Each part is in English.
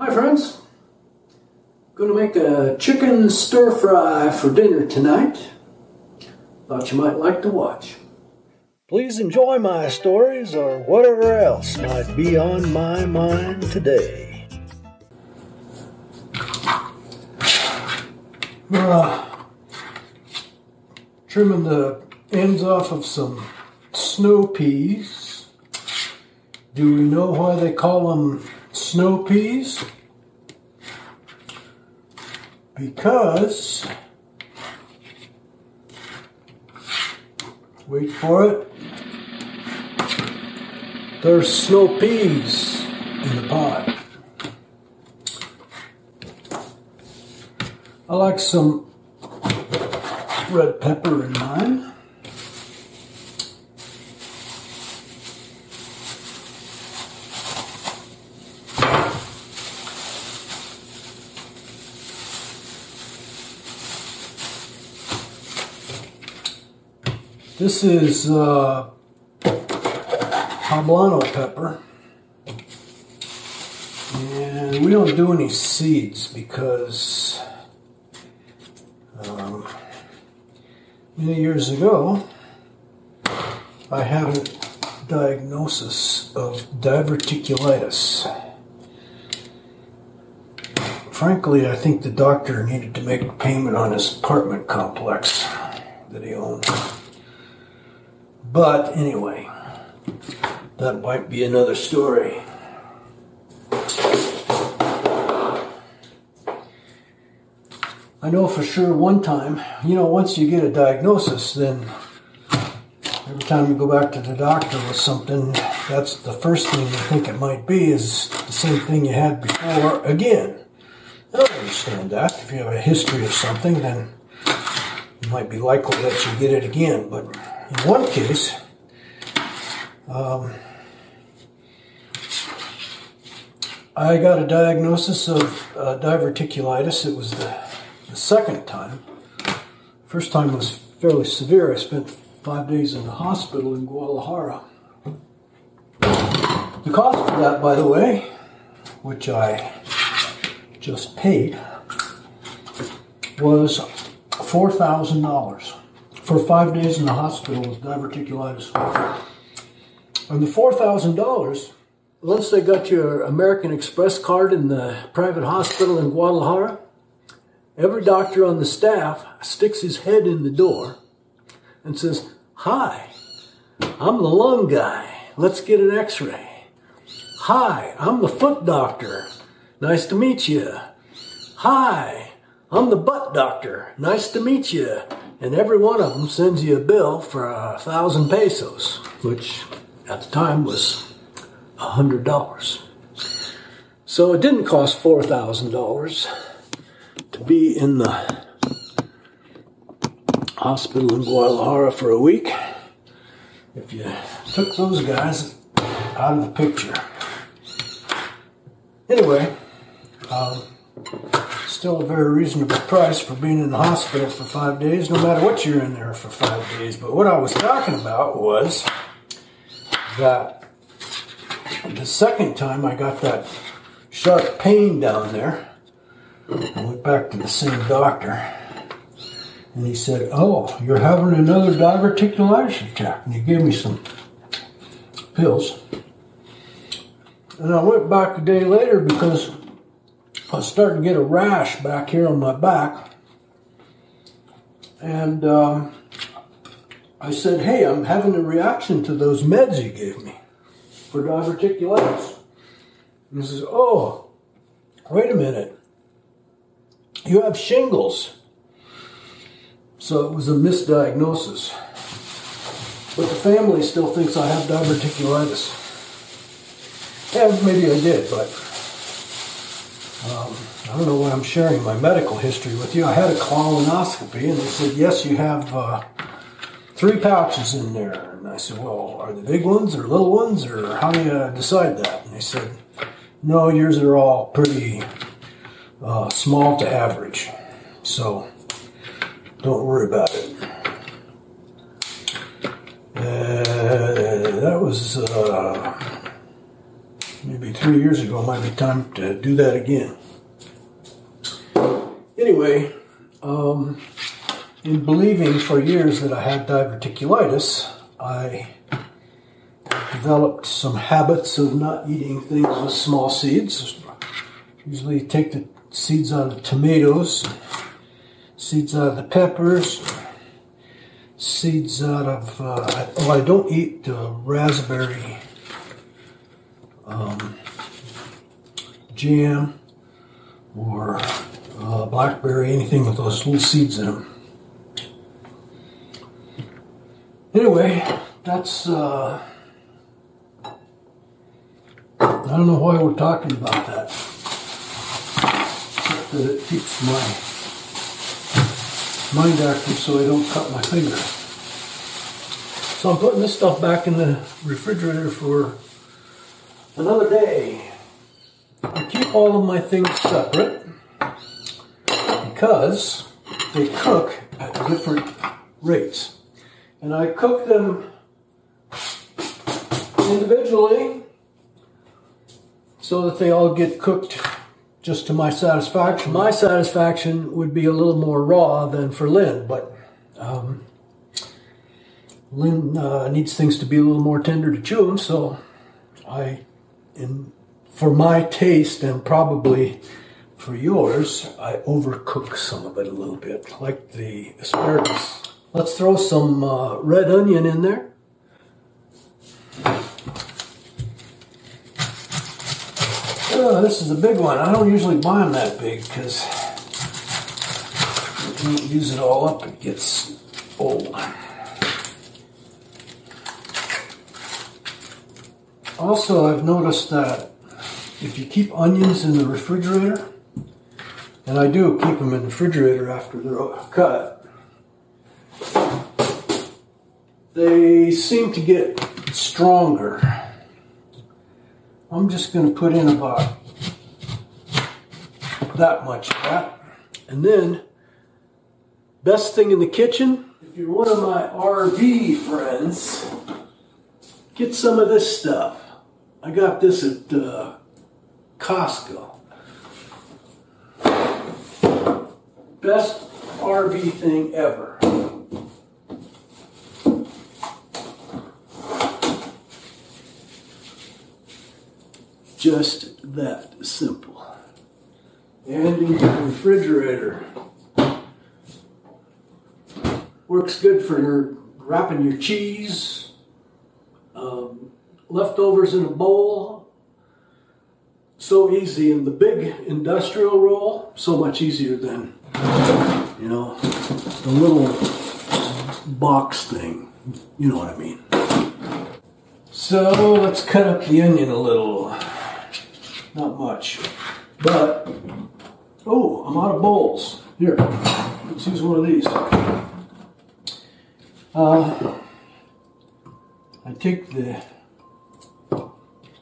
Hi friends, gonna make a chicken stir fry for dinner tonight. Thought you might like to watch. Please enjoy my stories or whatever else might be on my mind today. Uh, trimming the ends off of some snow peas. Do we know why they call them snow peas? Because, wait for it, there's snow peas in the pot. I like some red pepper in mine. This is uh, poblano pepper. And we don't do any seeds because um, many years ago I had a diagnosis of diverticulitis. Frankly, I think the doctor needed to make payment on his apartment complex that he owned. But anyway, that might be another story. I know for sure one time, you know, once you get a diagnosis, then every time you go back to the doctor with something, that's the first thing you think it might be is the same thing you had before again. I understand that. If you have a history of something, then it might be likely that you get it again. But in one case, um, I got a diagnosis of uh, diverticulitis. It was the, the second time. First time was fairly severe. I spent five days in the hospital in Guadalajara. The cost of that, by the way, which I just paid, was $4,000 for five days in the hospital with diverticulitis. And the $4,000, once they got your American Express card in the private hospital in Guadalajara, every doctor on the staff sticks his head in the door and says, Hi, I'm the lung guy. Let's get an x ray. Hi, I'm the foot doctor. Nice to meet you. Hi, I'm the butt doctor. Nice to meet you. And every one of them sends you a bill for a thousand pesos, which at the time was a hundred dollars. So it didn't cost four thousand dollars to be in the hospital in Guadalajara for a week if you took those guys out of the picture. Anyway, um, still a very reasonable price for being in the hospital for five days, no matter what you're in there for five days. But what I was talking about was that the second time I got that sharp pain down there, I went back to the same doctor. And he said, Oh, you're having another diverticulitis attack. And he gave me some pills. And I went back a day later because I was starting to get a rash back here on my back. And um, I said, Hey, I'm having a reaction to those meds you gave me for diverticulitis. And he says, Oh, wait a minute. You have shingles. So it was a misdiagnosis. But the family still thinks I have diverticulitis. Yeah, maybe I did, but um, I don't know why I'm sharing my medical history with you. I had a colonoscopy, and they said, yes, you have uh, three pouches in there. And I said, well, are they big ones or little ones, or how do you decide that? And they said, no, yours are all pretty uh, small to average. So don't worry about it. Uh, that was, uh, three years ago. Might be time to do that again. Anyway, um, in believing for years that I had diverticulitis, I developed some habits of not eating things with small seeds. Usually take the seeds out of tomatoes, seeds out of the peppers, seeds out of, uh, oh, I don't eat uh, raspberry um, jam or uh, blackberry, anything with those little seeds in them. Anyway, that's, uh, I don't know why we're talking about that. Except that it keeps my mind active so I don't cut my finger. So I'm putting this stuff back in the refrigerator for another day. I keep all of my things separate because they cook at different rates. And I cook them individually so that they all get cooked just to my satisfaction. My satisfaction would be a little more raw than for Lynn, but um, Lynn uh, needs things to be a little more tender to chew them, so I, in, for my taste and probably for yours, I overcook some of it a little bit, like the asparagus. Let's throw some uh, red onion in there. Oh, this is a big one. I don't usually buy them that big because you can't use it all up. It gets old. Also, I've noticed that if you keep onions in the refrigerator, and I do keep them in the refrigerator after they're cut, they seem to get stronger. I'm just going to put in about that much of that. And then, best thing in the kitchen, if you're one of my RV friends, get some of this stuff. I got this at uh, Costco. Best RV thing ever. Just that simple. And in the refrigerator. Works good for your wrapping your cheese, leftovers in a bowl. So easy. And the big industrial roll, so much easier than, you know, the little box thing. You know what I mean. So let's cut up the onion a little. Not much. But, oh, I'm out of bowls. Here, let's use one of these. Uh, I take the,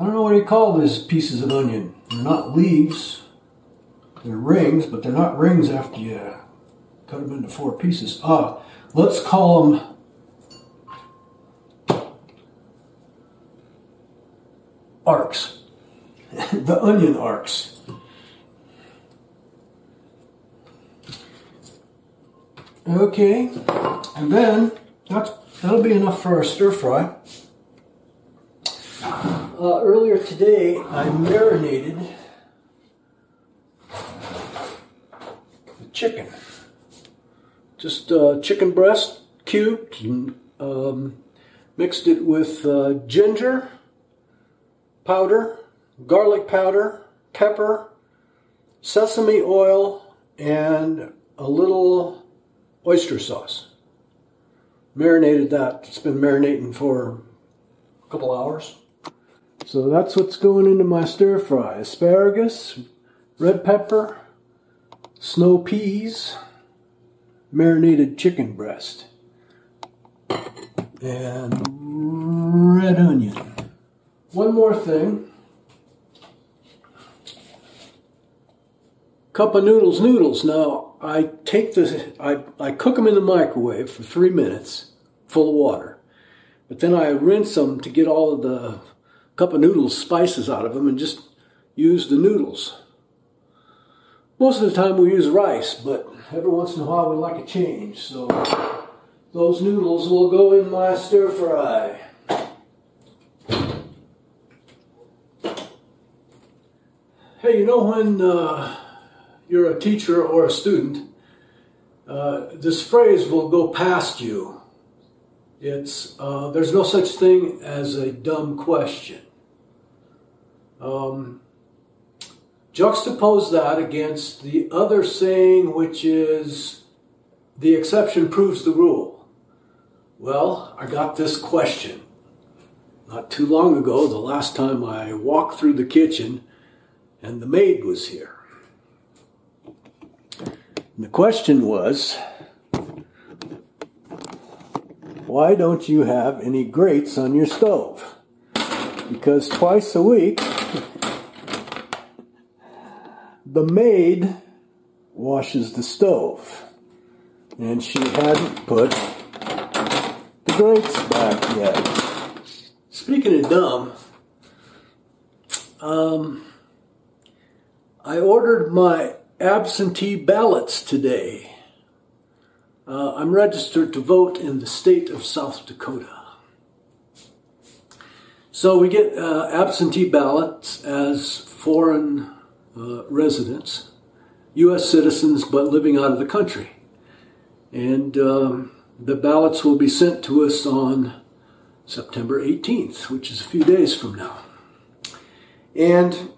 I don't know what you call these pieces of onion. They're not leaves, they're rings, but they're not rings after you cut them into four pieces. Uh, let's call them arcs. the onion arcs. Okay, and then that's, that'll be enough for our stir fry. Uh, earlier today, I marinated the chicken. Just uh, chicken breast cubed, and, um, mixed it with uh, ginger powder, garlic powder, pepper, sesame oil, and a little oyster sauce. Marinated that. It's been marinating for a couple hours. So that's what's going into my stir fry. Asparagus, red pepper, snow peas, marinated chicken breast, and red onion. One more thing. Cup of noodles, noodles. Now, I take the, I, I cook them in the microwave for three minutes, full of water. But then I rinse them to get all of the cup of noodles spices out of them and just use the noodles. Most of the time we use rice, but every once in a while we like a change. So those noodles will go in my stir fry. Hey, you know when uh, you're a teacher or a student, uh, this phrase will go past you. It's uh, there's no such thing as a dumb question. Um, juxtapose that against the other saying, which is the exception proves the rule. Well, I got this question not too long ago, the last time I walked through the kitchen and the maid was here. And the question was, why don't you have any grates on your stove? Because twice a week, the maid washes the stove. And she hadn't put the grates back yet. Speaking of dumb, um, I ordered my absentee ballots today. Uh, I'm registered to vote in the state of South Dakota. So we get uh, absentee ballots as foreign uh, residents, U.S. citizens, but living out of the country. And um, the ballots will be sent to us on September 18th, which is a few days from now. And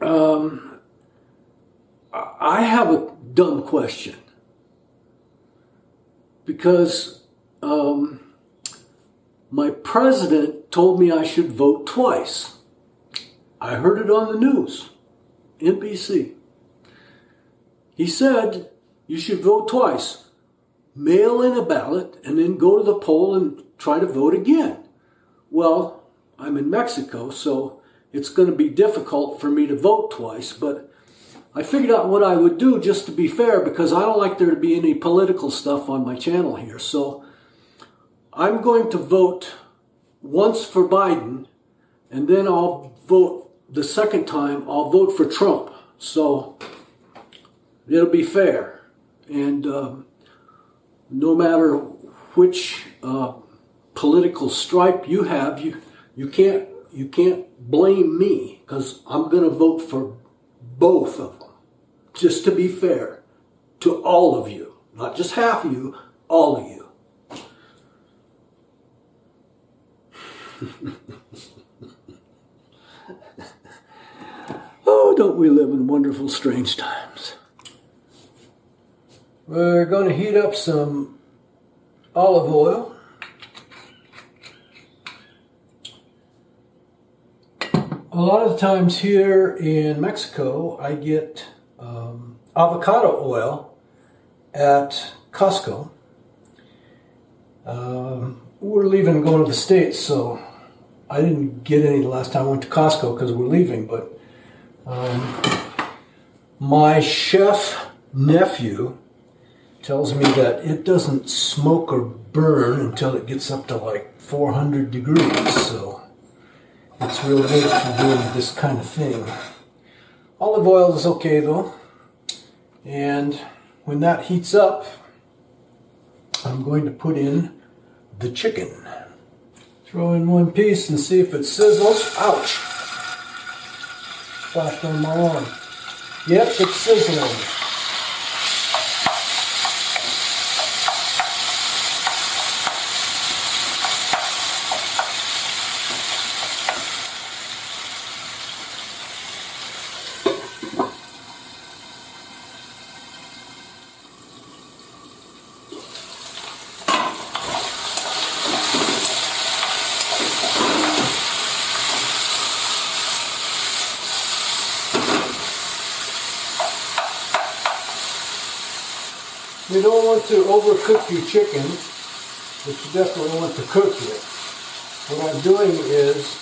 um, I have a dumb question because um, my president told me I should vote twice. I heard it on the news, NBC. He said you should vote twice. Mail in a ballot and then go to the poll and try to vote again. Well, I'm in Mexico, so it's going to be difficult for me to vote twice, but I figured out what I would do just to be fair because I don't like there to be any political stuff on my channel here. So I'm going to vote once for Biden and then I'll vote the second time, I'll vote for Trump. So it'll be fair. And um, no matter which uh, political stripe you have, you, you, can't, you can't blame me because I'm going to vote for both of them. Just to be fair to all of you, not just half of you, all of you. Oh, don't we live in wonderful, strange times? We're going to heat up some olive oil. A lot of times here in Mexico, I get um, avocado oil at Costco. Um, we're leaving and going to the States, so I didn't get any the last time I went to Costco because we're leaving, but um, my chef nephew tells me that it doesn't smoke or burn until it gets up to like 400 degrees. So it's real good for doing this kind of thing. Olive oil is okay though. And when that heats up, I'm going to put in the chicken. Throw in one piece and see if it sizzles. Ouch! Flashed on my arm. Yep, it's sizzling. You don't want to overcook your chicken, but you definitely want to cook it. What I'm doing is,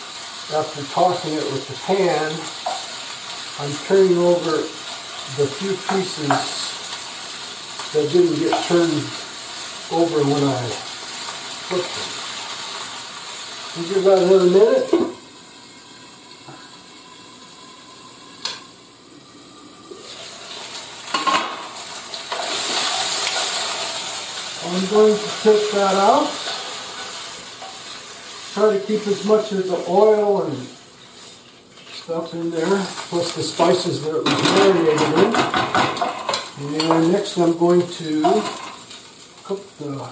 after tossing it with the pan, I'm turning over the few pieces that didn't get turned over when I cooked them. We'll give that another minute. I'm going to take that out. Try to keep as much of the oil and stuff in there, plus the spices that it was marinated in. And next I'm going to cook the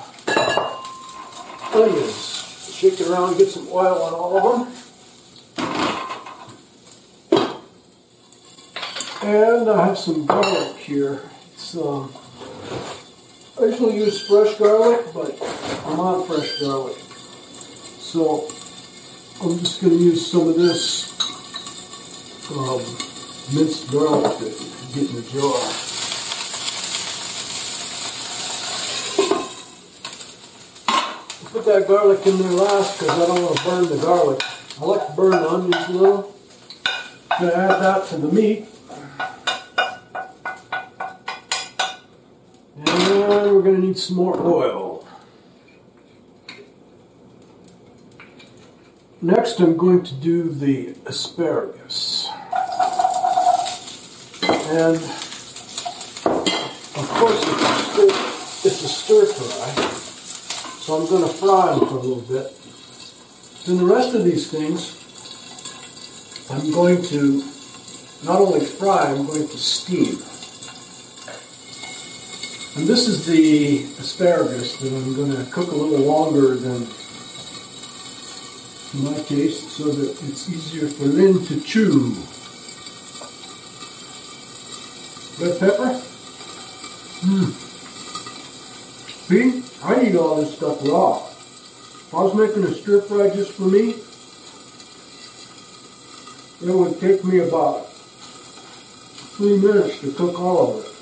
onions. Shake it around, get some oil on all of them. And I have some garlic here. It's um, I usually use fresh garlic, but I'm on fresh garlic. So I'm just going to use some of this um, minced garlic that get in the jar. Put that garlic in there last because I don't want to burn the garlic. I like to burn the onions a little. To add that to the meat. And we're going to need some more oil. Next, I'm going to do the asparagus. And of course, it's a stir, it's a stir fry. So I'm going to fry them for a little bit. Then the rest of these things, I'm going to not only fry, I'm going to steam. And this is the asparagus that I'm going to cook a little longer than in my case so that it's easier for Lynn to chew. Red pepper? Mmm. See, I eat all this stuff raw. If I was making a stir fry just for me, it would take me about three minutes to cook all of it.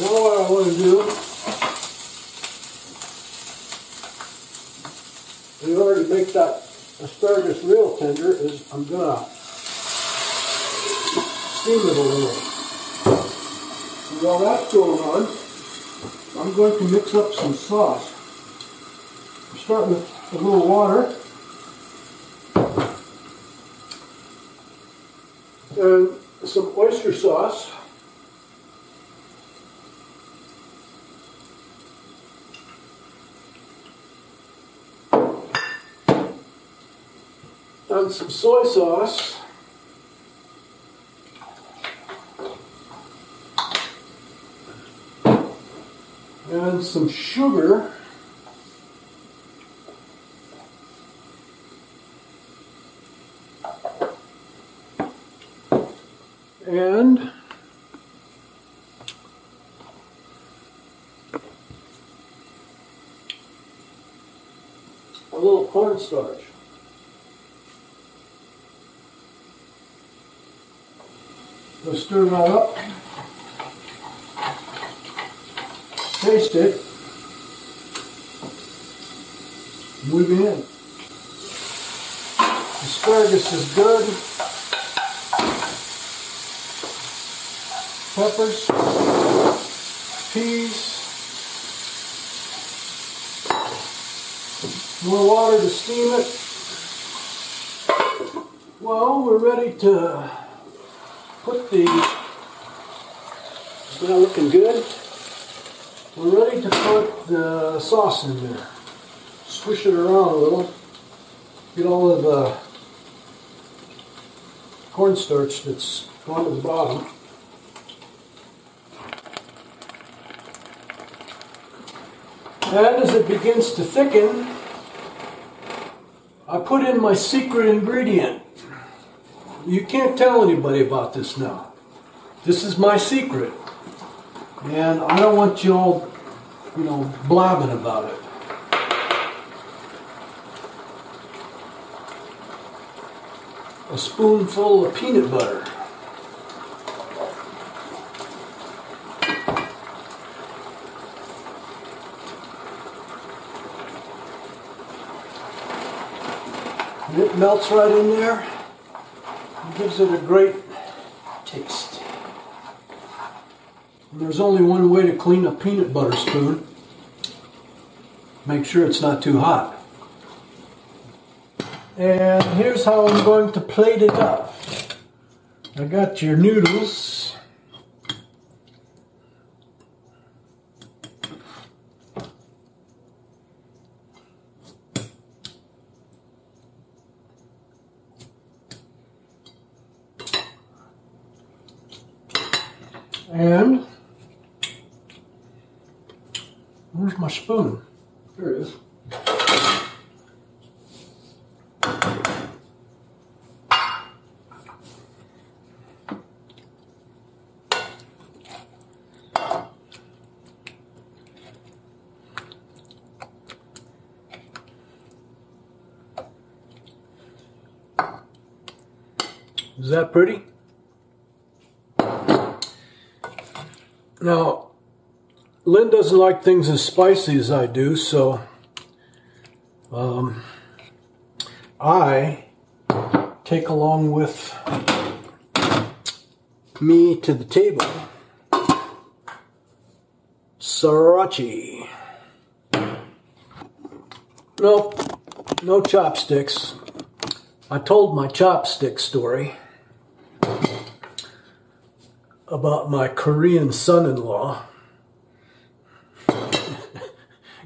Now what I want to do, in order to make that asparagus real tender, is I'm going to steam it a little. And while that's going on, I'm going to mix up some sauce. I'm starting with a little water. And some oyster sauce. Some soy sauce. And some sugar. And a little cornstarch. Let's stir that up. Taste it. Move in. Asparagus is good. Peppers, peas, more water to steam it. Well, we're ready to put the, it's not looking good. We're ready to put the sauce in there. Swish it around a little. Get all of the cornstarch that's gone to the bottom. And as it begins to thicken, I put in my secret ingredient. You can't tell anybody about this now. This is my secret. And I don't want you all, you know, blabbing about it. A spoonful of peanut butter. And it melts right in there gives it a great taste. And there's only one way to clean a peanut butter spoon. Make sure it's not too hot. And here's how I'm going to plate it up. I got your noodles Is that pretty? Now, Lynn doesn't like things as spicy as I do, so um, I take along with me to the table sriracha. No, no chopsticks. I told my chopstick story about my Korean son-in-law.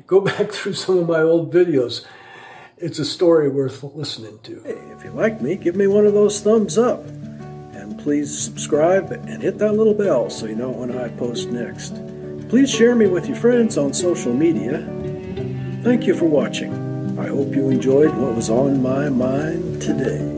Go back through some of my old videos. It's a story worth listening to. Hey, if you like me, give me one of those thumbs up. And please subscribe and hit that little bell so you know when I post next. Please share me with your friends on social media. Thank you for watching. I hope you enjoyed what was on my mind today.